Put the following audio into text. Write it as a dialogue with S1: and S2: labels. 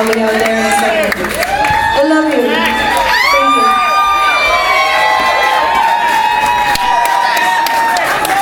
S1: Be out there.